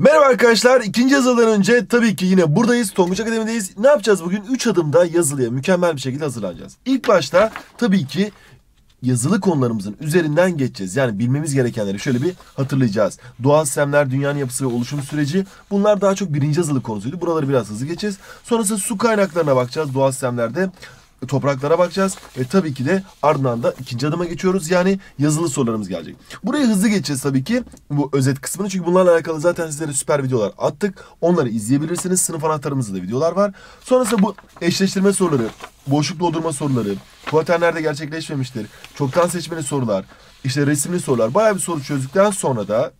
Merhaba arkadaşlar. İkinci yazıdan önce tabii ki yine buradayız. Tonguç Akademi'deyiz. Ne yapacağız bugün? 3 adımda yazılıya mükemmel bir şekilde hazırlanacağız. İlk başta tabii ki yazılı konularımızın üzerinden geçeceğiz. Yani bilmemiz gerekenleri şöyle bir hatırlayacağız. Doğal sistemler, dünyanın yapısı ve oluşum süreci bunlar daha çok birinci yazılı konusuydu. Buraları biraz hızlı geçeceğiz. Sonrasında su kaynaklarına bakacağız doğal sistemlerde topraklara bakacağız. Ve tabii ki de ardından da ikinci adıma geçiyoruz. Yani yazılı sorularımız gelecek. Burayı hızlı geçeceğiz tabii ki bu özet kısmını. Çünkü bunlarla alakalı zaten sizlere süper videolar attık. Onları izleyebilirsiniz. Sınıf anahtarımızda da videolar var. Sonrasında bu eşleştirme soruları, boşluk doldurma soruları, kuaternerde gerçekleşmemiştir. Çoktan seçmeli sorular, işte resimli sorular. Bayağı bir soru çözdükten sonra da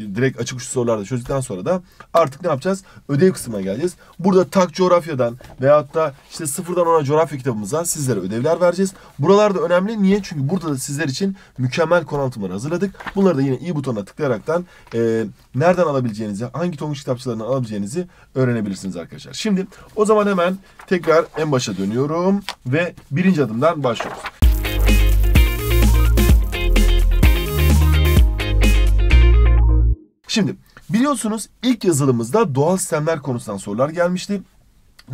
direkt açık uçlu sorularda çözdükten sonra da artık ne yapacağız? Ödev kısmına geleceğiz. Burada tak coğrafyadan veyahut da işte sıfırdan ona coğrafya kitabımıza sizlere ödevler vereceğiz. Buralar da önemli. Niye? Çünkü burada da sizler için mükemmel konu hazırladık. Bunları da yine i butonuna tıklayaraktan e, nereden alabileceğinizi, hangi tonguç kitapçılarından alabileceğinizi öğrenebilirsiniz arkadaşlar. Şimdi o zaman hemen tekrar en başa dönüyorum ve birinci adımdan başlıyoruz. Şimdi biliyorsunuz ilk yazılımızda doğal sistemler konusundan sorular gelmişti.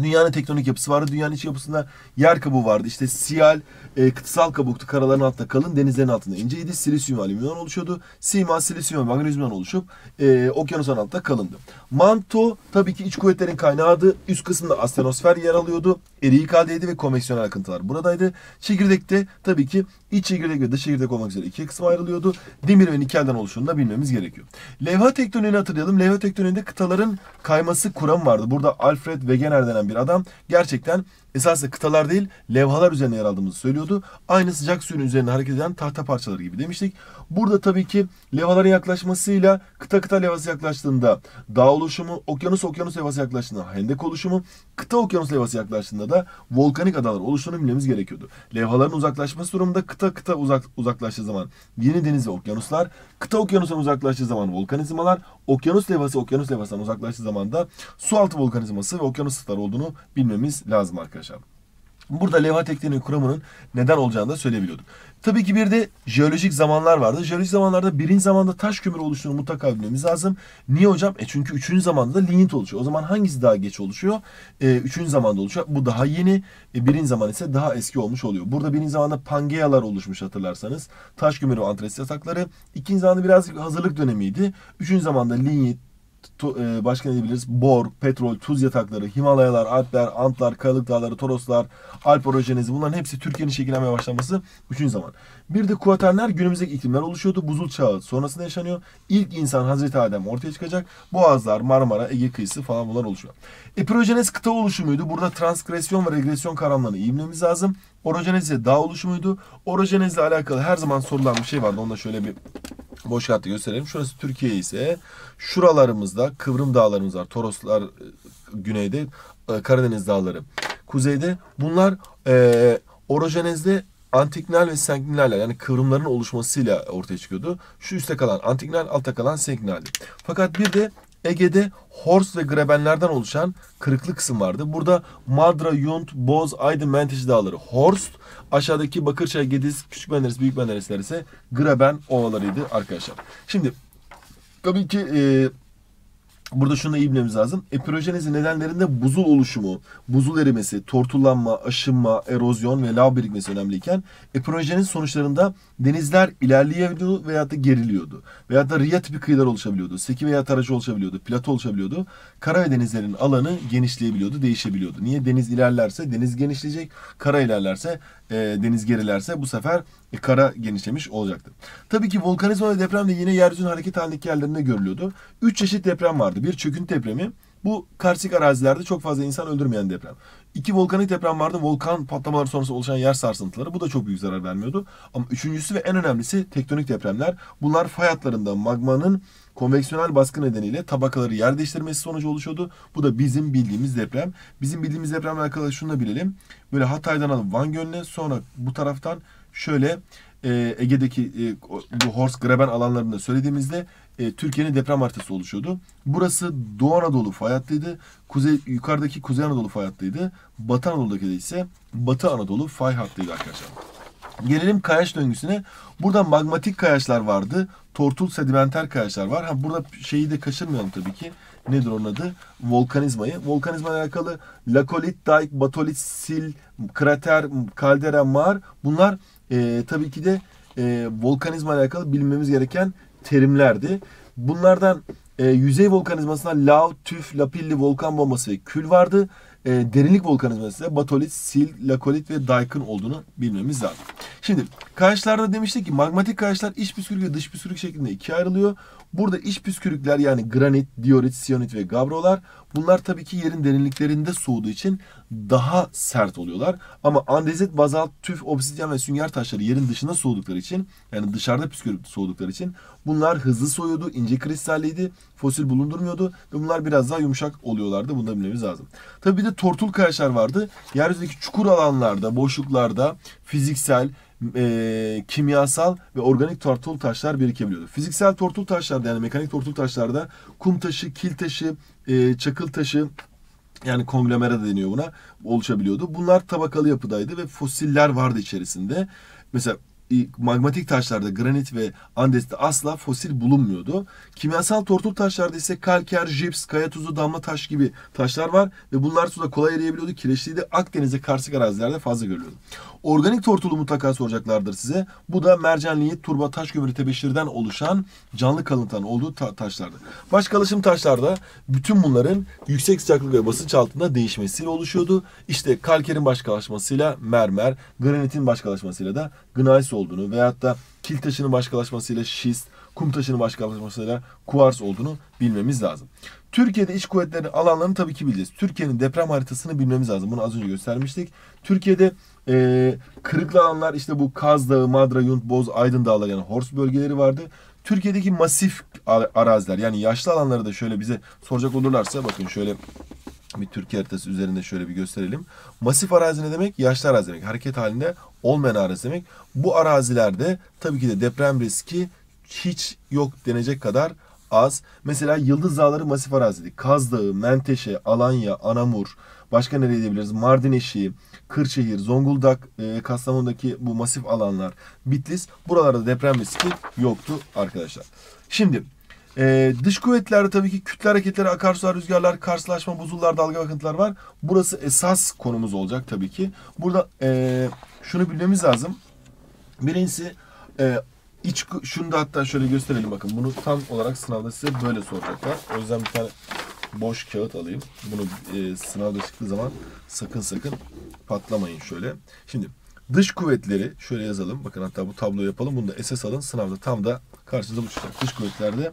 Dünyanın tektonik yapısı vardı. Dünyanın iç yapısında yer kabuğu vardı. İşte siyal, e, kıtasal kabuktu. Karaların altında kalın, denizlerin altında inceydi. Silisyum ve alüminyum oluşuyordu. Sima, silisyum ve magnezyumdan oluşup e, okyanusların altında kalındı. Manto tabii ki iç kuvvetlerin kaynağıydı. Üst kısımda astenosfer yer alıyordu. Eriyik haldeydi ve konveksiyonel akıntılar buradaydı. Çekirdekte tabii ki iç çekirdek ve dış çekirdek olmak üzere iki kısma ayrılıyordu. Demir ve nikelden oluştuğunu da bilmemiz gerekiyor. Levha tektoniğini hatırlayalım. Levha tektoniğinde kıtaların kayması kuramı vardı. Burada Alfred Wegener denen bir adam. Gerçekten esasında kıtalar değil levhalar üzerine yer aldığımızı söylüyordu. Aynı sıcak suyun üzerine hareket eden tahta parçaları gibi demiştik. Burada tabii ki levhaların yaklaşmasıyla kıta kıta levhası yaklaştığında dağ oluşumu, okyanus okyanus levhası yaklaştığında hendek oluşumu, kıta okyanus levhası yaklaştığında da volkanik adalar oluştuğunu bilmemiz gerekiyordu. Levhaların uzaklaşması durumunda kıta kıta uzak, uzaklaştığı zaman yeni deniz ve okyanuslar, kıta okyanustan uzaklaştığı zaman volkanizmalar, okyanus levhası okyanus levhasından uzaklaştığı zaman da su altı volkanizması ve okyanus olduğunu bilmemiz lazım arkadaşlar. Burada levha tekniğinin kuramının neden olacağını da söyleyebiliyorduk. Tabii ki bir de jeolojik zamanlar vardı. Jeolojik zamanlarda birinci zamanda taş kömürü oluştuğunu mutlaka bilmemiz lazım. Niye hocam? E çünkü üçüncü zamanda da lignit oluşuyor. O zaman hangisi daha geç oluşuyor? E, üçüncü zamanda oluşuyor. Bu daha yeni. E, birinci zaman ise daha eski olmuş oluyor. Burada birinci zamanda Pangealar oluşmuş hatırlarsanız. Taş kömürü ve antresit yatakları. İkinci zamanda birazcık hazırlık dönemiydi. Üçüncü zamanda lignit, başka ne diyebiliriz? Bor, petrol, tuz yatakları, Himalayalar, Alpler, Antlar, Kayalık Dağları, Toroslar, Alp orojenezi bunların hepsi Türkiye'nin şekillenmeye başlaması 3. zaman. Bir de kuaternler günümüzdeki iklimler oluşuyordu. Buzul çağı sonrasında yaşanıyor. İlk insan Hazreti Adem ortaya çıkacak. Boğazlar, Marmara, Ege kıyısı falan bunlar oluşuyor. Epirojenez kıta oluşumuydu. Burada transgresyon ve regresyon kavramlarını iyi bilmemiz lazım. Orojenez ise dağ oluşumuydu. Orojenez ile alakalı her zaman sorulan bir şey vardı. Onu da şöyle bir boş kağıtta gösterelim. Şurası Türkiye ise şuralarımızda Kıvrım Dağlarımız var. Toroslar e, güneyde, e, Karadeniz Dağları kuzeyde. Bunlar e, orojenezde antiklinal ve senklinal yani kıvrımların oluşmasıyla ortaya çıkıyordu. Şu üstte kalan antiklinal, altta kalan senklinaldi. Fakat bir de Ege'de Horst ve Grebenlerden oluşan kırıklı kısım vardı. Burada Madra, Yunt, Boz, Aydın, Menteşe dağları Horst. Aşağıdaki Bakırçay, Gediz, Küçük Menderes, Büyük Menderesler ise Greben ovalarıydı arkadaşlar. Şimdi tabii ki e, Burada şunu iyi bilmemiz lazım. Epirojenezi nedenlerinde buzul oluşumu, buzul erimesi, tortullanma, aşınma, erozyon ve lav birikmesi önemliyken epirojenez sonuçlarında denizler ilerleyebiliyordu veya da geriliyordu. Veya da riya tipi kıyılar oluşabiliyordu. Seki veya taracı oluşabiliyordu. Plato oluşabiliyordu. Kara ve denizlerin alanı genişleyebiliyordu, değişebiliyordu. Niye? Deniz ilerlerse deniz genişleyecek. Kara ilerlerse, e, deniz gerilerse bu sefer e, kara genişlemiş olacaktı. Tabii ki volkanizma ve deprem de yine yeryüzünün hareket halindeki yerlerinde görülüyordu. Üç çeşit deprem vardı. Bir çöküntü depremi. Bu karstik arazilerde çok fazla insan öldürmeyen deprem. İki volkanik deprem vardı. Volkan patlamaları sonrası oluşan yer sarsıntıları. Bu da çok büyük zarar vermiyordu. Ama üçüncüsü ve en önemlisi tektonik depremler. Bunlar fay hatlarında magmanın konveksiyonel baskı nedeniyle tabakaları yer değiştirmesi sonucu oluşuyordu. Bu da bizim bildiğimiz deprem. Bizim bildiğimiz depremle alakalı şunu da bilelim. Böyle Hatay'dan alıp Van Gölü'ne sonra bu taraftan şöyle e, Ege'deki e, bu Horst Graben alanlarında söylediğimizde e, Türkiye'nin deprem haritası oluşuyordu. Burası Doğu Anadolu fay hattıydı. Kuzey, yukarıdaki Kuzey Anadolu fay hattıydı. Batı Anadolu'daki de ise Batı Anadolu fay hattıydı arkadaşlar. Gelelim kayaç döngüsüne. Burada magmatik kayaçlar vardı. Tortul sedimenter kayaçlar var. Ha burada şeyi de kaçırmayalım tabii ki. Nedir onun adı? Volkanizmayı. Volkanizma ile alakalı lakolit, dike, batolit, sil, krater, kaldera, mağar. Bunlar e, tabii ki de e, volkanizma ile alakalı bilmemiz gereken terimlerdi. Bunlardan e, yüzey volkanizmasında lav, tüf, lapilli, volkan bombası ve kül vardı. E, derinlik volkanizması ise batolit, sil, lakolit ve dike'ın olduğunu bilmemiz lazım. Şimdi kayaçlarda demiştik ki magmatik kayaçlar iç püskürük ve dış püskürük şeklinde ikiye ayrılıyor. Burada iç püskürükler yani granit, diorit, siyonit ve gabrolar bunlar tabii ki yerin derinliklerinde soğuduğu için daha sert oluyorlar. Ama andezit, bazalt, tüf, obsidyen ve sünger taşları yerin dışında soğudukları için yani dışarıda püskürüp soğudukları için bunlar hızlı soğuyordu, ince kristalliydi, fosil bulundurmuyordu ve bunlar biraz daha yumuşak oluyorlardı. Bunu da bilmemiz lazım. Tabii bir de tortul kayaçlar vardı. Yeryüzündeki çukur alanlarda, boşluklarda fiziksel, e, kimyasal ve organik tortul taşlar birikebiliyordu. Fiziksel tortul taşlarda yani mekanik tortul taşlarda kum taşı, kil taşı, e, çakıl taşı yani konglomera deniyor buna oluşabiliyordu. Bunlar tabakalı yapıdaydı ve fosiller vardı içerisinde. Mesela magmatik taşlarda granit ve andesite asla fosil bulunmuyordu. Kimyasal tortul taşlarda ise kalker, jips, kaya tuzu, damla taş gibi taşlar var ve bunlar suda kolay eriyebiliyordu. Kireçliydi. Akdeniz'e karstik arazilerde fazla görülüyordu. Organik tortulu mutlaka soracaklardır size. Bu da mercanliği, turba, taş kömürü, tebeşirden oluşan canlı kalıntıların olduğu ta- taşlardı. Baş kalaşım taşlarda bütün bunların yüksek sıcaklık ve basınç altında değişmesiyle oluşuyordu. İşte kalkerin baş kalaşmasıyla mermer, granitin baş kalaşmasıyla da gnais olduğunu veyahut da kil taşının başkalaşmasıyla şist, kum taşının başkalaşmasıyla kuvars olduğunu bilmemiz lazım. Türkiye'de iç kuvvetlerin alanlarını tabii ki bileceğiz. Türkiye'nin deprem haritasını bilmemiz lazım. Bunu az önce göstermiştik. Türkiye'de e, kırıklı alanlar işte bu Kaz Dağı, Madra, Yunt, Boz, Aydın Dağları yani Hors bölgeleri vardı. Türkiye'deki masif araziler yani yaşlı alanları da şöyle bize soracak olurlarsa bakın şöyle bir Türkiye haritası üzerinde şöyle bir gösterelim. Masif arazi ne demek? Yaşlı arazi demek. Hareket halinde olmayan arazi demek. Bu arazilerde tabii ki de deprem riski hiç yok denecek kadar az. Mesela Yıldız Dağları masif araziydi. Kaz Dağı, Menteşe, Alanya, Anamur, başka nereye gidebiliriz? Mardin Eşiği, Kırşehir, Zonguldak, e, Kastamonu'daki bu masif alanlar, Bitlis. Buralarda deprem riski yoktu arkadaşlar. Şimdi ee, dış kuvvetlerde tabii ki kütle hareketleri, akarsular, rüzgarlar, karslaşma, buzullar, dalga akıntılar var. Burası esas konumuz olacak tabii ki. Burada e, şunu bilmemiz lazım. Birincisi e, iç şunu da hatta şöyle gösterelim bakın. Bunu tam olarak sınavda size böyle soracaklar. O yüzden bir tane boş kağıt alayım. Bunu e, sınavda çıktığı zaman sakın sakın patlamayın şöyle. Şimdi dış kuvvetleri şöyle yazalım. Bakın hatta bu tablo yapalım. Bunu da SS alın. Sınavda tam da karşınıza bu çıkacak. Dış kuvvetlerde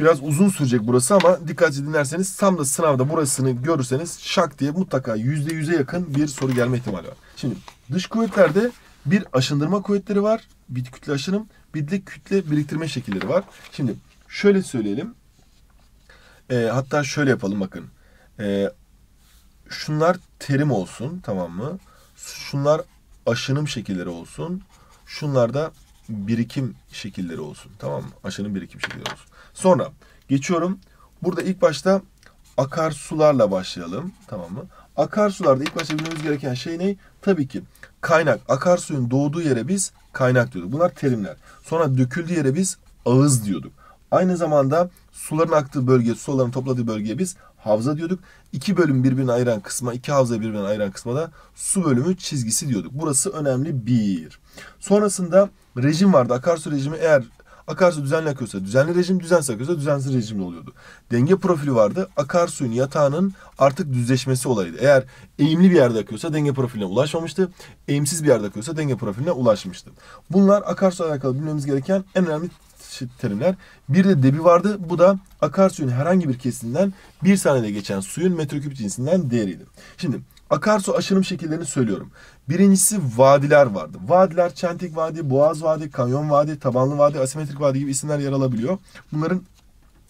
Biraz uzun sürecek burası ama dikkatli dinlerseniz tam da sınavda burasını görürseniz şak diye mutlaka yüzde yüze yakın bir soru gelme ihtimali var. Şimdi dış kuvvetlerde bir aşındırma kuvvetleri var. Bir kütle aşınım, bir de kütle biriktirme şekilleri var. Şimdi şöyle söyleyelim. E, hatta şöyle yapalım bakın. E, şunlar terim olsun tamam mı? Şunlar aşınım şekilleri olsun. Şunlar da birikim şekilleri olsun. Tamam mı? Aşının birikim şekilleri olsun. Sonra geçiyorum. Burada ilk başta akarsularla başlayalım. Tamam mı? Akarsularda ilk başta bilmemiz gereken şey ne? Tabii ki kaynak. Akarsuyun doğduğu yere biz kaynak diyorduk. Bunlar terimler. Sonra döküldüğü yere biz ağız diyorduk. Aynı zamanda suların aktığı bölge, suların topladığı bölgeye biz havza diyorduk. İki bölüm birbirine ayıran kısma, iki havza birbirine ayıran kısma da su bölümü çizgisi diyorduk. Burası önemli bir. Sonrasında rejim vardı. Akarsu rejimi eğer akarsu düzenli akıyorsa düzenli rejim, düzensiz akıyorsa düzensiz rejimli oluyordu. Denge profili vardı. Akarsuyun yatağının artık düzleşmesi olayıydı. Eğer eğimli bir yerde akıyorsa denge profiline ulaşmamıştı. Eğimsiz bir yerde akıyorsa denge profiline ulaşmıştı. Bunlar akarsu alakalı bilmemiz gereken en önemli terimler. Bir de debi vardı. Bu da akarsuyun herhangi bir kesitinden bir saniyede geçen suyun metreküp cinsinden değeriydi. Şimdi akarsu aşınım şekillerini söylüyorum. Birincisi vadiler vardı. Vadiler Çentik Vadi, Boğaz Vadi, Kanyon Vadi, Tabanlı Vadi, Asimetrik Vadi gibi isimler yer alabiliyor. Bunların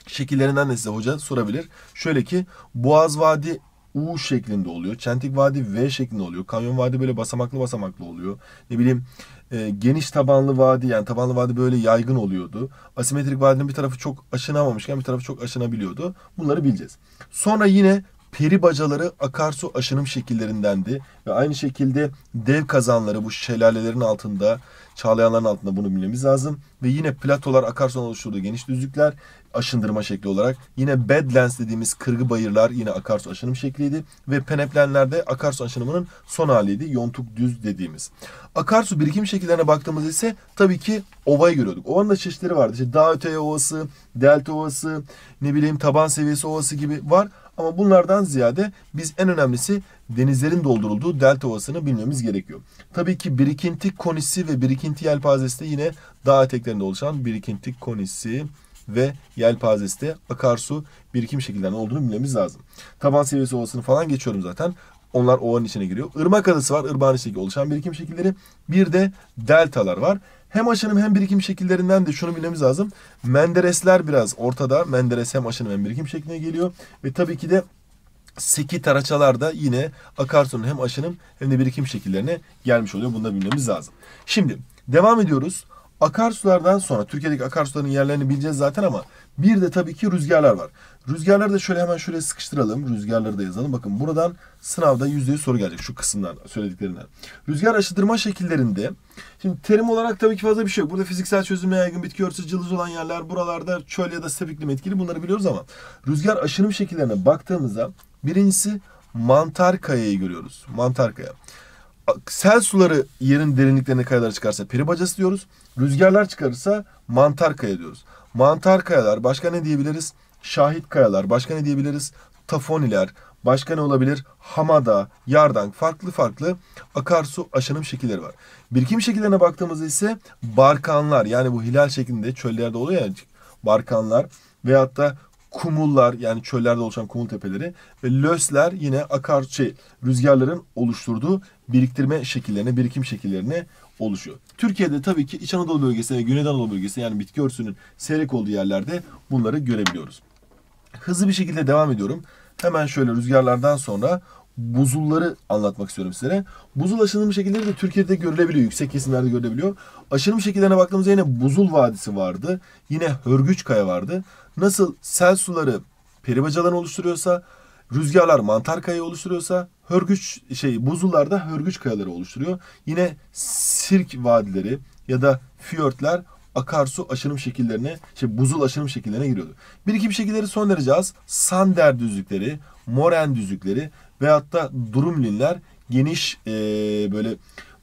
şekillerinden de size hoca sorabilir. Şöyle ki Boğaz Vadi U şeklinde oluyor. Çentik Vadi V şeklinde oluyor. Kanyon Vadi böyle basamaklı basamaklı oluyor. Ne bileyim e, geniş tabanlı vadi yani tabanlı vadi böyle yaygın oluyordu. Asimetrik vadinin bir tarafı çok aşınamamışken bir tarafı çok aşınabiliyordu. Bunları bileceğiz. Sonra yine Peri bacaları akarsu aşınım şekillerindendi ve aynı şekilde dev kazanları bu şelalelerin altında, çağlayanların altında bunu bilmemiz lazım. Ve yine platolar akarsudan oluşturduğu geniş düzlükler aşındırma şekli olarak. Yine Badlands dediğimiz kırgı bayırlar yine akarsu aşınım şekliydi. Ve peneplenlerde akarsu aşınımının son haliydi. Yontuk düz dediğimiz. Akarsu birikim şekillerine baktığımızda ise tabii ki ovayı görüyorduk. Ovanın da çeşitleri vardı. İşte dağ öteye ovası, delta ovası, ne bileyim taban seviyesi ovası gibi var. Ama bunlardan ziyade biz en önemlisi denizlerin doldurulduğu delta ovasını bilmemiz gerekiyor. Tabii ki birikinti konisi ve birikinti yelpazesi de yine dağ eteklerinde oluşan birikinti konisi ve yelpazesi de akarsu birikim şekillerinin olduğunu bilmemiz lazım. Taban seviyesi ovasını falan geçiyorum zaten. Onlar ovanın içine giriyor. Irmak adası var. Irmağın içindeki oluşan birikim şekilleri. Bir de deltalar var. Hem aşınım hem birikim şekillerinden de şunu bilmemiz lazım. Menderesler biraz ortada. Menderes hem aşınım hem birikim şekline geliyor. Ve tabii ki de Seki taraçalar da yine akarsunun hem aşınım hem de birikim şekillerine gelmiş oluyor. Bunu da bilmemiz lazım. Şimdi devam ediyoruz. Akarsulardan sonra Türkiye'deki akarsuların yerlerini bileceğiz zaten ama bir de tabii ki rüzgarlar var. Rüzgarları da şöyle hemen şuraya sıkıştıralım. Rüzgarları da yazalım. Bakın buradan sınavda yüzde soru gelecek şu kısımdan söylediklerinden. Rüzgar aşıdırma şekillerinde şimdi terim olarak tabii ki fazla bir şey yok. Burada fiziksel çözülmeye yaygın bitki örtüsü cılız olan yerler buralarda çöl ya da step iklimi etkili bunları biliyoruz ama rüzgar aşınım şekillerine baktığımızda birincisi mantar kayayı görüyoruz. Mantar kaya. Sel suları yerin derinliklerine kayalar çıkarsa peri bacası diyoruz. Rüzgarlar çıkarırsa mantar kaya diyoruz. Mantar kayalar başka ne diyebiliriz? Şahit kayalar başka ne diyebiliriz? Tafoniler başka ne olabilir? Hamada, yardan farklı farklı akarsu aşınım şekilleri var. Birikim şekillerine baktığımızda ise barkanlar yani bu hilal şeklinde çöllerde oluyor ya barkanlar veyahut da kumullar yani çöllerde oluşan kumul tepeleri ve lösler yine akar şey rüzgarların oluşturduğu biriktirme şekillerine, birikim şekillerine oluşuyor. Türkiye'de tabii ki İç Anadolu bölgesi ve Güney Anadolu bölgesi yani bitki örtüsünün seyrek olduğu yerlerde bunları görebiliyoruz. Hızlı bir şekilde devam ediyorum. Hemen şöyle rüzgarlardan sonra buzulları anlatmak istiyorum sizlere. Buzul aşınım şekilleri de Türkiye'de görülebiliyor. Yüksek kesimlerde görülebiliyor. Aşınım şekillerine baktığımızda yine Buzul Vadisi vardı. Yine Hörgüç Kaya vardı. Nasıl sel suları peribacalarını oluşturuyorsa, rüzgarlar mantar kayayı oluşturuyorsa, hörgüç şey buzullarda hörgüç kayaları oluşturuyor. Yine sirk vadileri ya da fiyortlar akarsu aşınım şekillerine, şey buzul aşınım şekillerine giriyordu. Bir iki bir şekilleri son derece az. Sander düzlükleri, moren düzlükleri veyahut da durumlinler geniş e, böyle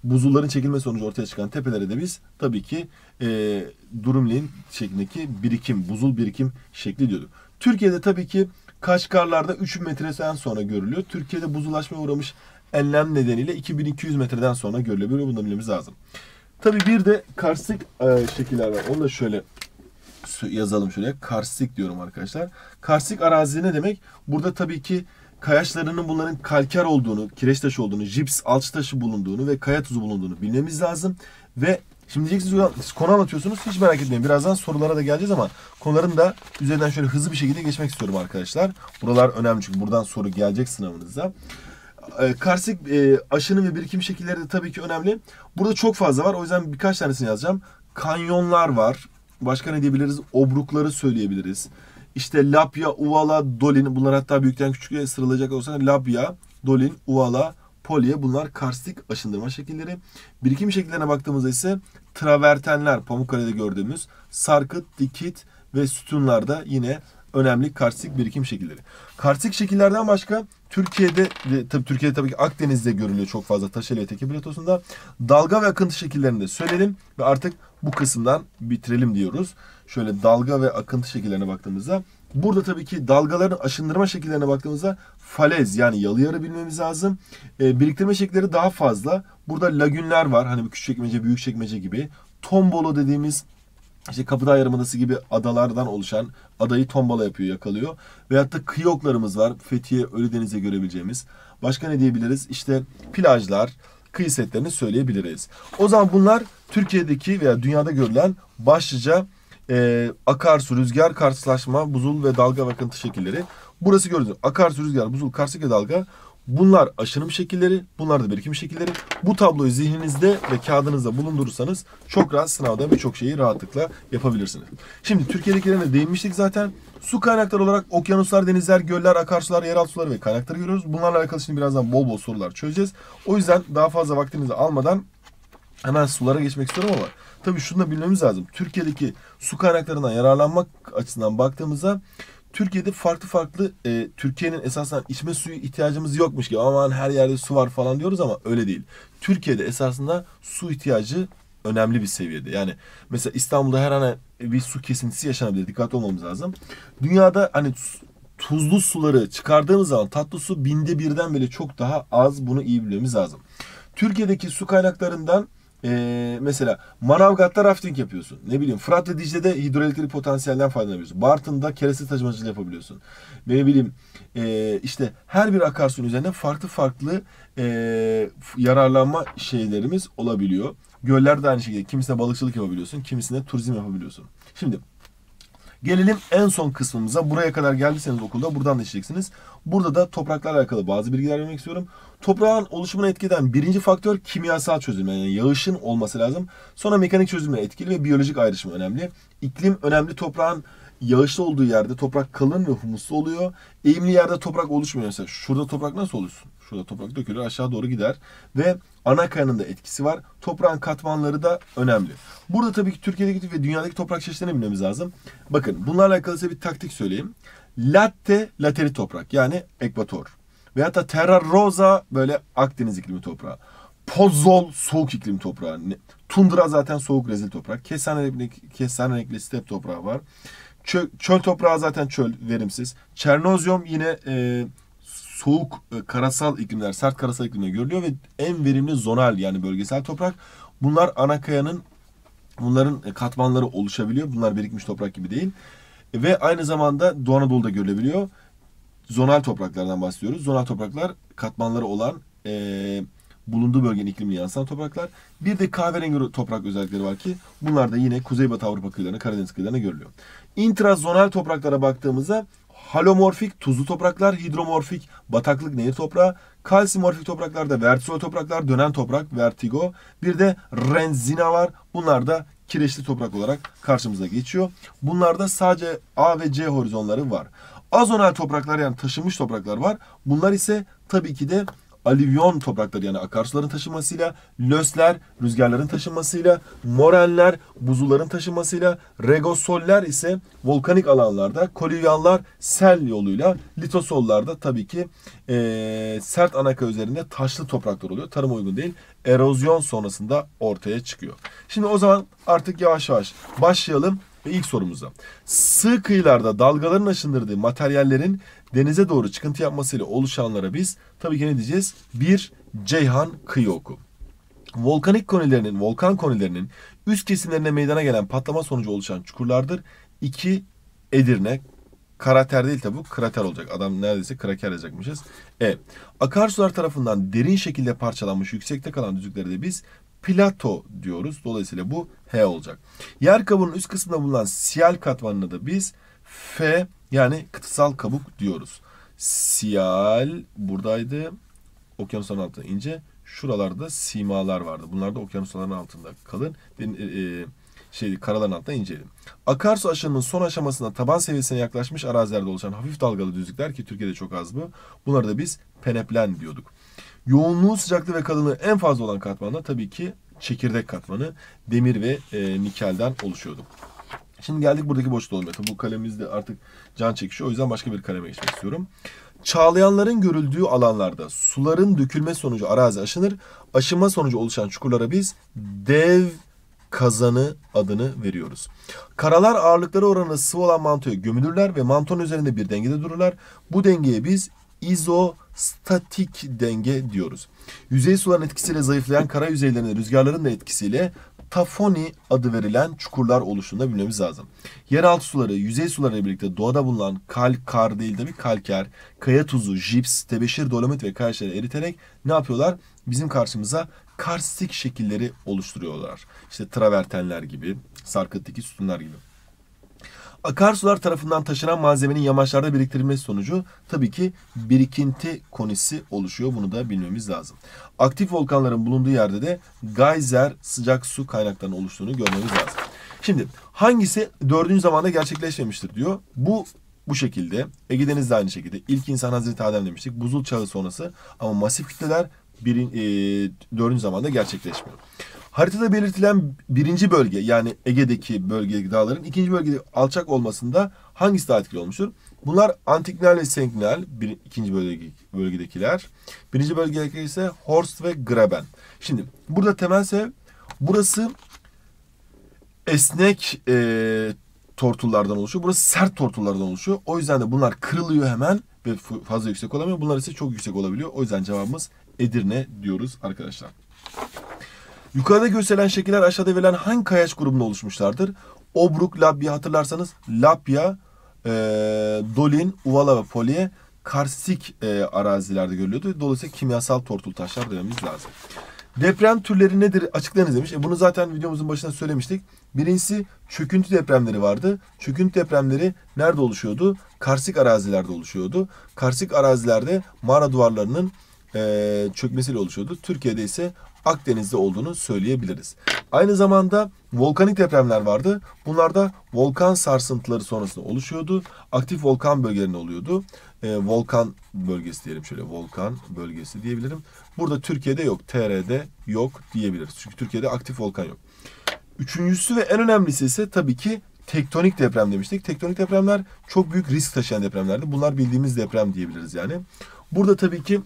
buzulların çekilme sonucu ortaya çıkan tepelere de biz tabii ki e, durumlin şeklindeki birikim, buzul birikim şekli diyorduk. Türkiye'de tabii ki Kaşgarlar'da 3 metreden sonra görülüyor. Türkiye'de buzulaşma uğramış enlem nedeniyle 2200 metreden sonra görülebiliyor. Bunu bilmemiz lazım. Tabii bir de karstik e, şekiller var. Onu da şöyle yazalım şöyle. Karstik diyorum arkadaşlar. Karstik arazi ne demek? Burada tabii ki kayaçlarının bunların kalker olduğunu, kireç taşı olduğunu, jips, alçı taşı bulunduğunu ve kaya tuzu bulunduğunu bilmemiz lazım. Ve şimdi diyeceksiniz konu anlatıyorsunuz. Hiç merak etmeyin. Birazdan sorulara da geleceğiz ama konuların da üzerinden şöyle hızlı bir şekilde geçmek istiyorum arkadaşlar. Buralar önemli çünkü buradan soru gelecek sınavınızda. E, karstik e, aşının ve birikim şekilleri de tabii ki önemli. Burada çok fazla var. O yüzden birkaç tanesini yazacağım. Kanyonlar var. Başka ne diyebiliriz? Obrukları söyleyebiliriz. İşte Lapya, Uvala, Dolin bunlar hatta büyükten küçüğe sıralayacak olsa Lapya, Dolin, Uvala, Polye bunlar karstik aşındırma şekilleri. Birikim şekillerine baktığımızda ise travertenler Pamukkale'de gördüğümüz sarkıt, dikit ve sütunlarda yine önemli karstik birikim şekilleri. Karstik şekillerden başka Türkiye'de tabii Türkiye'de tabii ki Akdeniz'de görülüyor çok fazla Taşeli ve Teke platosunda. Dalga ve akıntı şekillerini de söyleyelim ve artık bu kısımdan bitirelim diyoruz. Şöyle dalga ve akıntı şekillerine baktığımızda burada tabii ki dalgaların aşındırma şekillerine baktığımızda falez yani yalı yarı bilmemiz lazım. E, biriktirme şekilleri daha fazla. Burada lagünler var. Hani küçük çekmece, büyük çekmece gibi. Tombolo dediğimiz işte Kapıdağ Yarımadası gibi adalardan oluşan adayı tombala yapıyor, yakalıyor. Veyahut da kıyoklarımız var. Fethiye, Ölüdeniz'e görebileceğimiz. Başka ne diyebiliriz? İşte plajlar, kıyı setlerini söyleyebiliriz. O zaman bunlar Türkiye'deki veya dünyada görülen başlıca e, akarsu, rüzgar, karşılaşma, buzul ve dalga ve akıntı şekilleri. Burası gördüğünüz akarsu, rüzgar, buzul, karstik ve dalga. Bunlar aşınım şekilleri, bunlar da birikim şekilleri. Bu tabloyu zihninizde ve kağıdınızda bulundurursanız çok rahat sınavda birçok şeyi rahatlıkla yapabilirsiniz. Şimdi Türkiye'dekilerine değinmiştik zaten. Su kaynakları olarak okyanuslar, denizler, göller, akarsular, yeraltı suları ve kaynakları görüyoruz. Bunlarla alakalı şimdi birazdan bol bol sorular çözeceğiz. O yüzden daha fazla vaktinizi almadan hemen sulara geçmek istiyorum ama tabii şunu da bilmemiz lazım. Türkiye'deki su kaynaklarından yararlanmak açısından baktığımızda Türkiye'de farklı farklı e, Türkiye'nin esasında içme suyu ihtiyacımız yokmuş gibi aman her yerde su var falan diyoruz ama öyle değil. Türkiye'de esasında su ihtiyacı önemli bir seviyede. Yani mesela İstanbul'da her an bir su kesintisi yaşanabilir. Dikkatli olmamız lazım. Dünyada hani tuzlu suları çıkardığımız zaman tatlı su binde birden bile çok daha az. Bunu iyi bilmemiz lazım. Türkiye'deki su kaynaklarından ee, mesela Manavgat'ta rafting yapıyorsun. Ne bileyim Fırat ve Dicle'de hidroelektrik potansiyelden faydalanabiliyorsun. Bartın'da kereste taşımacılığı yapabiliyorsun. Ne bileyim e, işte her bir akarsuyun üzerinde farklı farklı e, yararlanma şeylerimiz olabiliyor. Göller de aynı şekilde. Kimisine balıkçılık yapabiliyorsun, kimisine turizm yapabiliyorsun. Şimdi Gelelim en son kısmımıza. Buraya kadar geldiyseniz okulda buradan da işleyeceksiniz. Burada da topraklarla alakalı bazı bilgiler vermek istiyorum. Toprağın oluşumuna etki eden birinci faktör kimyasal çözüm. Yani yağışın olması lazım. Sonra mekanik çözümle etkili ve biyolojik ayrışım önemli. İklim önemli. Toprağın yağışlı olduğu yerde toprak kalın ve humuslu oluyor. Eğimli yerde toprak oluşmuyor. Mesela şurada toprak nasıl oluşsun? Şurada toprak dökülür aşağı doğru gider. Ve ana kayanın etkisi var. Toprağın katmanları da önemli. Burada tabii ki Türkiye'deki ve dünyadaki toprak çeşitlerini bilmemiz lazım. Bakın bunlarla alakalı size bir taktik söyleyeyim. Latte lateri toprak yani ekvator. Veyahut da terra rosa böyle Akdeniz iklimi toprağı. Pozol soğuk iklim toprağı. Tundra zaten soğuk rezil toprak. Kestane renkli, kestane renkli step toprağı var. Çöl, çöl toprağı zaten çöl verimsiz. Çernozyum yine e, soğuk e, karasal iklimler, sert karasal iklimler görülüyor ve en verimli zonal yani bölgesel toprak. Bunlar ana kayanın bunların e, katmanları oluşabiliyor. Bunlar birikmiş toprak gibi değil. Ve aynı zamanda Doğu Anadolu'da görülebiliyor. Zonal topraklardan bahsediyoruz. Zonal topraklar katmanları olan e, bulunduğu bölgenin iklimini yansıtan topraklar. Bir de kahverengi toprak özellikleri var ki bunlar da yine Kuzeybatı Avrupa kıyılarına, Karadeniz kıyılarına görülüyor. Intrazonal topraklara baktığımızda halomorfik tuzlu topraklar, hidromorfik bataklık nehir toprağı, kalsimorfik topraklarda vertigo topraklar, dönen toprak, vertigo. Bir de renzina var. Bunlar da kireçli toprak olarak karşımıza geçiyor. Bunlarda sadece A ve C horizonları var. Azonal topraklar yani taşınmış topraklar var. Bunlar ise tabii ki de alivyon toprakları yani akarsuların taşınmasıyla, lösler rüzgarların taşınmasıyla, morenler buzulların taşınmasıyla, regosoller ise volkanik alanlarda, kolivyanlar sel yoluyla, litosollarda tabii ki e, sert anaka üzerinde taşlı topraklar oluyor. Tarıma uygun değil. Erozyon sonrasında ortaya çıkıyor. Şimdi o zaman artık yavaş yavaş başlayalım ve ilk sorumuza. Sığ kıyılarda dalgaların aşındırdığı materyallerin denize doğru çıkıntı yapmasıyla oluşanlara biz tabii ki ne diyeceğiz? Bir Ceyhan kıyı oku. Volkanik konilerinin, volkan konilerinin üst kesimlerine meydana gelen patlama sonucu oluşan çukurlardır. İki Edirne, Krater değil tabi bu krater olacak. Adam neredeyse kraker yazacakmışız. E, akarsular tarafından derin şekilde parçalanmış yüksekte kalan düzlükleri de biz plato diyoruz. Dolayısıyla bu H olacak. Yer kabuğunun üst kısmında bulunan siyal katmanına da biz F yani kıtasal kabuk diyoruz. Siyal buradaydı. Okyanusların altında ince. Şuralarda simalar vardı. Bunlar da okyanusların altında kalın. E, e, şey karaların altında inceledim. Akarsu aşınının son aşamasında taban seviyesine yaklaşmış arazilerde oluşan hafif dalgalı düzlükler ki Türkiye'de çok az bu. Bunları da biz peneplen diyorduk. Yoğunluğu, sıcaklığı ve kalınlığı en fazla olan katmanda tabii ki çekirdek katmanı demir ve e, nikelden oluşuyordu. Şimdi geldik buradaki boşluğa olmaya. Bu kalemimiz de artık can çekişiyor. O yüzden başka bir kaleme geçmek istiyorum. Çağlayanların görüldüğü alanlarda suların dökülme sonucu arazi aşınır. Aşınma sonucu oluşan çukurlara biz dev kazanı adını veriyoruz. Karalar ağırlıkları oranında sıvı olan mantoya gömülürler ve mantonun üzerinde bir dengede dururlar. Bu dengeye biz izostatik denge diyoruz. Yüzey suların etkisiyle zayıflayan kara yüzeylerinde rüzgarların da etkisiyle tafoni adı verilen çukurlar oluştuğunda bilmemiz lazım. Yeraltı suları, yüzey suları ile birlikte doğada bulunan kalk, kar değil tabii kalker, kaya tuzu, jips, tebeşir, dolomit ve kayaçları eriterek ne yapıyorlar? Bizim karşımıza karstik şekilleri oluşturuyorlar. İşte travertenler gibi, sarkıttaki sütunlar gibi. Akarsular tarafından taşınan malzemenin yamaçlarda biriktirilmesi sonucu tabii ki birikinti konisi oluşuyor. Bunu da bilmemiz lazım. Aktif volkanların bulunduğu yerde de geyser sıcak su kaynaklarının oluştuğunu görmemiz lazım. Şimdi hangisi dördüncü zamanda gerçekleşmemiştir diyor. Bu bu şekilde. Ege Deniz de aynı şekilde. İlk insan Hazreti Adem demiştik. Buzul çağı sonrası ama masif kütleler birin, e, dördüncü zamanda gerçekleşmiyor. Haritada belirtilen birinci bölge yani Ege'deki bölgedeki dağların ikinci bölgede alçak olmasında hangisi daha etkili olmuştur? Bunlar Antiknal ve Senknal, bir, ikinci bölge, bölgedekiler. Birinci bölgedeki ise Horst ve Graben. Şimdi burada temel sebep burası esnek e, tortullardan oluşuyor. Burası sert tortullardan oluşuyor. O yüzden de bunlar kırılıyor hemen ve fazla yüksek olamıyor. Bunlar ise çok yüksek olabiliyor. O yüzden cevabımız Edirne diyoruz arkadaşlar. Yukarıda gösterilen şekiller aşağıda verilen hangi kayaç grubunda oluşmuşlardır? Obruk, Labya hatırlarsanız Labya, e, Dolin, Uvala ve Poliye karstik e, arazilerde görülüyordu. Dolayısıyla kimyasal tortul taşlar dememiz lazım. Deprem türleri nedir açıklayınız demiş. E bunu zaten videomuzun başında söylemiştik. Birincisi çöküntü depremleri vardı. Çöküntü depremleri nerede oluşuyordu? Karstik arazilerde oluşuyordu. Karstik arazilerde mağara duvarlarının e, çökmesiyle oluşuyordu. Türkiye'de ise Akdeniz'de olduğunu söyleyebiliriz. Aynı zamanda volkanik depremler vardı. Bunlar da volkan sarsıntıları sonrasında oluşuyordu. Aktif volkan bölgelerinde oluyordu. E, volkan bölgesi diyelim şöyle volkan bölgesi diyebilirim. Burada Türkiye'de yok. TR'de yok diyebiliriz. Çünkü Türkiye'de aktif volkan yok. Üçüncüsü ve en önemlisi ise tabii ki tektonik deprem demiştik. Tektonik depremler çok büyük risk taşıyan depremlerdi. Bunlar bildiğimiz deprem diyebiliriz yani. Burada tabii ki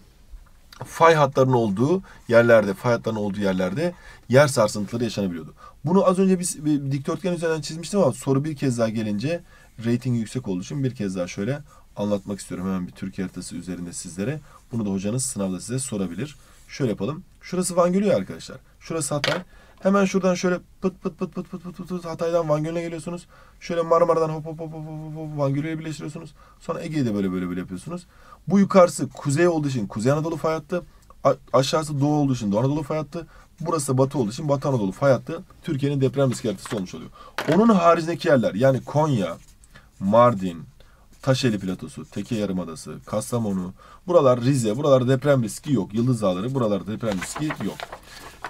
fay hatlarının olduğu yerlerde, fay hatlarının olduğu yerlerde yer sarsıntıları yaşanabiliyordu. Bunu az önce biz bir dikdörtgen üzerinden çizmiştim ama soru bir kez daha gelince reytingi yüksek olduğu için bir kez daha şöyle anlatmak istiyorum hemen bir Türkiye haritası üzerinde sizlere. Bunu da hocanız sınavda size sorabilir. Şöyle yapalım. Şurası Van Gölü ya arkadaşlar. Şurası Hatay. Hemen şuradan şöyle pıt pıt pıt pıt pıt pıt pıt, pıt Hatay'dan Van Gölü'ne geliyorsunuz. Şöyle Marmara'dan hop hop hop hop hop, hop Van Gölü'yle birleştiriyorsunuz. Sonra Ege'yi de böyle böyle böyle yapıyorsunuz. Bu yukarısı kuzey olduğu için Kuzey Anadolu fay hattı. Aşağısı doğu olduğu için Doğu Anadolu fay hattı. Burası batı olduğu için Batı Anadolu fay hattı Türkiye'nin deprem riski haritası olmuş oluyor. Onun haricindeki yerler yani Konya, Mardin, Taşeli Platosu, Teke Yarımadası, Kastamonu, buralar Rize, buralarda deprem riski yok. Yıldız Dağları, buralarda deprem riski yok.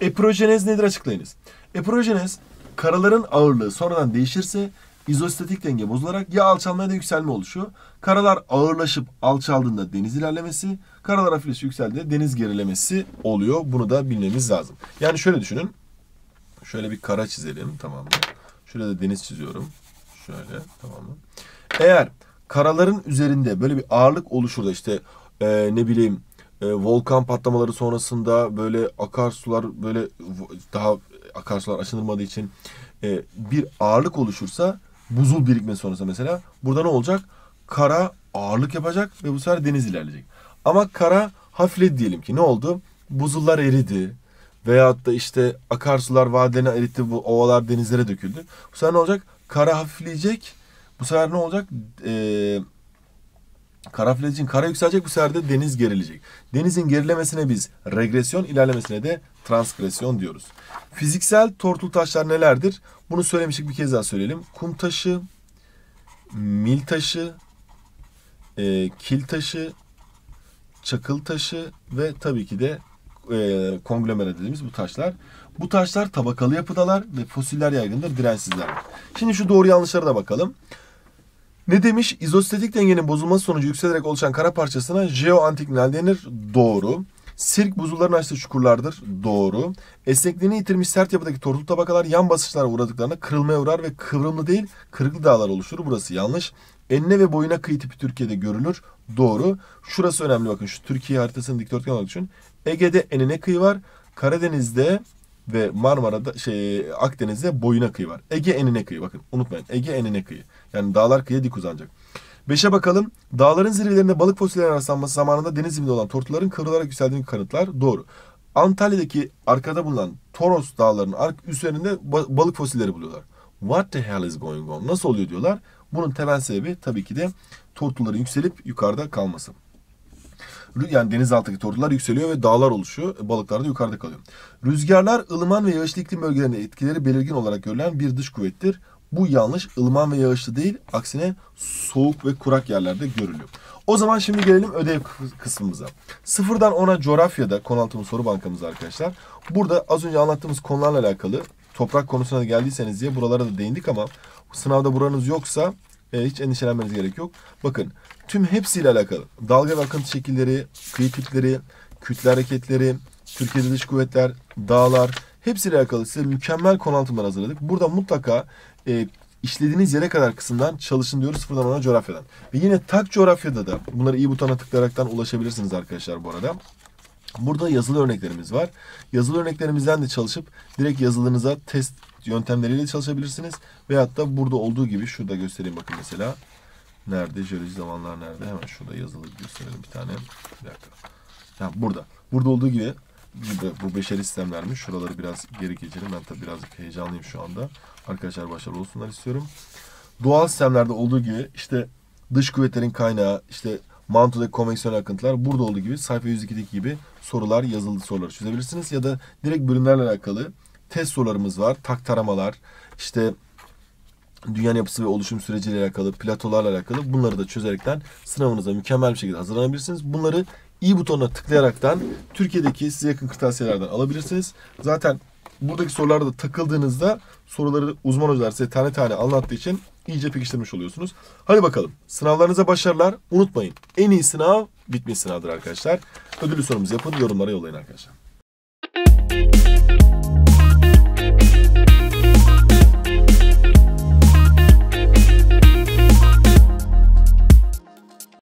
Eprojenez nedir açıklayınız. Eprojenez karaların ağırlığı sonradan değişirse izostatik denge bozularak ya alçalma ya da yükselme oluşuyor. Karalar ağırlaşıp alçaldığında deniz ilerlemesi, karalar hafifleşip yükseldiğinde deniz gerilemesi oluyor. Bunu da bilmemiz lazım. Yani şöyle düşünün. Şöyle bir kara çizelim tamam mı? Şöyle de deniz çiziyorum. Şöyle tamam mı? Eğer karaların üzerinde böyle bir ağırlık oluşur da işte e, ne bileyim e, volkan patlamaları sonrasında böyle akarsular böyle daha akarsular aşınılmadığı için e, bir ağırlık oluşursa buzul birikme sonrasında mesela burada ne olacak? Kara ağırlık yapacak ve bu sefer deniz ilerleyecek. Ama kara hafifledi diyelim ki ne oldu? Buzullar eridi veyahut da işte akarsular vadelerine eritti bu ovalar denizlere döküldü. Bu sefer ne olacak? Kara hafifleyecek. Bu sefer ne olacak? Eee Kara için kara yükselecek bu sefer de deniz gerilecek. Denizin gerilemesine biz regresyon, ilerlemesine de transgresyon diyoruz. Fiziksel tortul taşlar nelerdir? Bunu söylemiştik bir kez daha söyleyelim. Kum taşı, mil taşı, e, kil taşı, çakıl taşı ve tabii ki de e, konglomera dediğimiz bu taşlar. Bu taşlar tabakalı yapıdalar ve fosiller yaygındır, dirensizler. Şimdi şu doğru yanlışlara da bakalım. Ne demiş? İzostatik dengenin bozulması sonucu yükselerek oluşan kara parçasına jeoantiklinal denir. Doğru. Sirk buzulların açtığı çukurlardır. Doğru. Esnekliğini yitirmiş sert yapıdaki tortul tabakalar yan basınçlara uğradıklarında kırılmaya uğrar ve kıvrımlı değil kırıklı dağlar oluşturur. Burası yanlış. Enine ve boyuna kıyı tipi Türkiye'de görülür. Doğru. Şurası önemli bakın. Şu Türkiye haritasını dikdörtgen olarak düşün. Ege'de enine kıyı var. Karadeniz'de ve Marmara'da şey Akdeniz'de boyuna kıyı var. Ege enine kıyı bakın unutmayın. Ege enine kıyı. Yani dağlar kıyıya dik uzanacak. Beşe bakalım. Dağların zirvelerinde balık fosillerinin rastlanması zamanında deniz dibinde olan tortuların kıvrılarak yükseldiğini kanıtlar. Doğru. Antalya'daki arkada bulunan Toros dağlarının üzerinde balık fosilleri buluyorlar. What the hell is going on? Nasıl oluyor diyorlar. Bunun temel sebebi tabii ki de tortuların yükselip yukarıda kalması. Yani denizaltındaki tortular yükseliyor ve dağlar oluşuyor. Balıklar da yukarıda kalıyor. Rüzgarlar ılıman ve yağışlı iklim bölgelerinde etkileri belirgin olarak görülen bir dış kuvvettir. Bu yanlış. ılıman ve yağışlı değil. Aksine soğuk ve kurak yerlerde görülüyor. O zaman şimdi gelelim ödev kısmımıza. Sıfırdan 10'a coğrafyada konu altımız soru bankamız arkadaşlar. Burada az önce anlattığımız konularla alakalı toprak konusuna da geldiyseniz diye buralara da değindik ama sınavda buranız yoksa e, hiç endişelenmeniz gerek yok. Bakın tüm hepsiyle alakalı dalga ve akıntı şekilleri, kıyı tipleri, kütle hareketleri, Türkiye'de dış kuvvetler, dağlar hepsiyle alakalı size mükemmel konu hazırladık. Burada mutlaka e, işlediğiniz yere kadar kısımdan çalışın diyoruz sıfırdan ona coğrafyadan. Ve yine tak coğrafyada da bunları iyi butona tıklayaraktan ulaşabilirsiniz arkadaşlar bu arada. Burada yazılı örneklerimiz var. Yazılı örneklerimizden de çalışıp direkt yazılınıza test yöntemleriyle çalışabilirsiniz. Veyahut da burada olduğu gibi şurada göstereyim bakın mesela. Nerede? Jeoloji zamanlar nerede? Hemen şurada yazılı gösterelim bir tane. Bir dakika. Ha, burada. Burada olduğu gibi burada bu beşeri sistemlermiş. Şuraları biraz geri geçelim. Ben tabii birazcık heyecanlıyım şu anda. Arkadaşlar başarılı olsunlar istiyorum. Doğal sistemlerde olduğu gibi işte dış kuvvetlerin kaynağı, işte mantodaki konveksiyonel akıntılar burada olduğu gibi sayfa 102'deki gibi sorular, yazılı soruları çözebilirsiniz. Ya da direkt bölümlerle alakalı test sorularımız var. Tak taramalar, işte dünya yapısı ve oluşum süreciyle alakalı, platolarla alakalı bunları da çözerekten sınavınıza mükemmel bir şekilde hazırlanabilirsiniz. Bunları i butonuna tıklayaraktan Türkiye'deki size yakın kırtasiyelerden alabilirsiniz. Zaten buradaki sorularda da takıldığınızda soruları uzman hocalar size tane tane anlattığı için iyice pekiştirmiş oluyorsunuz. Hadi bakalım. Sınavlarınıza başarılar. Unutmayın. En iyi sınav bitmiş sınavdır arkadaşlar. Ödüllü sorumuzu yapın. Yorumlara yollayın arkadaşlar.